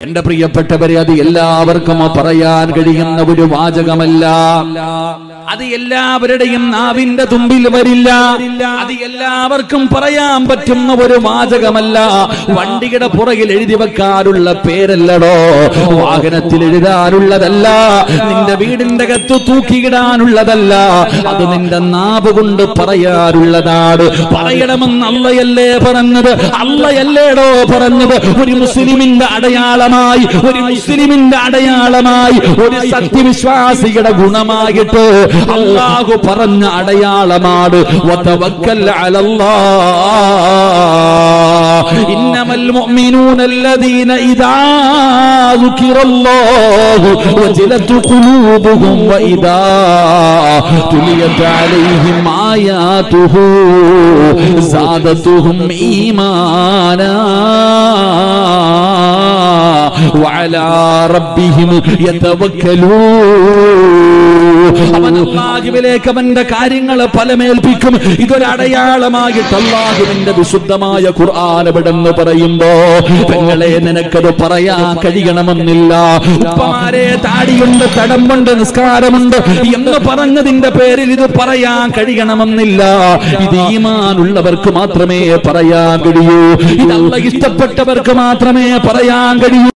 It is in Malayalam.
എന്റെ പ്രിയപ്പെട്ടവരെ അത് എല്ലാവർക്കും പറയാൻ കഴിയുന്ന ഒരു വാചകമല്ല. അത് എല്ലാവരുടെയും നാവിന്റെ തുമ്പിൽ വരില്ല. അത് എല്ലാവർക്കും പറയാൻ പറ്റുന്ന ഒരു വാചകമല്ല. വണ്ടിയുടെ പുറകിൽ എഴുതി വെക്കാനുള്ള പേരല്ലടോ. വാഹനത്തിൽ എഴുതാനുള്ളതല്ല നിന്റെ വീടിന്റെ കത്ത് തൂക്കിയിടാനുള്ളതല്ല. അത് നിന്റെ നാവ് കൊണ്ട് പറയാനുള്ളതാണ് പറയണമെന്ന് അള്ളയല്ലേ പറഞ്ഞത്? അള്ളയല്ലേടോ പറഞ്ഞത്? ഒരു മുസ്ലിമിന്റെ അടയാളമായി ഒരു മുസ്ലിമിന്റെ അടയാളമായി ഒരു സത്യവിശ്വാസിയുടെ ഗുണമായിട്ട് അള്ളാഹു പറഞ്ഞ അടയാളമാണ് വതവക്കൽ അലല്ലാഹ് ഇന്നമൽ മുഅ്മിനൂന الذين إذا ذكر الله وجلت قلوبهم وإذا تليت عليهم آياته زادتهم إيمانا وعلى ربهم يتوكلون അവൻ അള്ളാഹുവിലേക്ക് അവന്റെ കാര്യങ്ങൾ ഫലമേൽപ്പിക്കും. ഇതൊരു അടയാളമായിട്ട് അള്ളാഹുവിന്റെ വിശുദ്ധമായ ഖുർആൻ എവിടെന്ന് പറയുമ്പോ പെങ്ങളെ നിനക്കത് പറയാൻ കഴിയണമെന്നില്ല. ഉപ്പമാരെ താടിയുണ്ട് തടമ്പുണ്ട് നിസ്കാരമുണ്ട് എന്ന് പറഞ്ഞതിന്റെ പേരിൽ ഇത് പറയാൻ കഴിയണമെന്നില്ല. ഇത് ഈമാനുള്ളവർക്ക് മാത്രമേ പറയാൻ കഴിയൂ. ഇതല്ല ഇഷ്ടപ്പെട്ടവർക്ക് മാത്രമേ പറയാൻ കഴിയൂ.